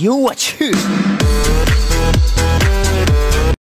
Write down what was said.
呦，我去。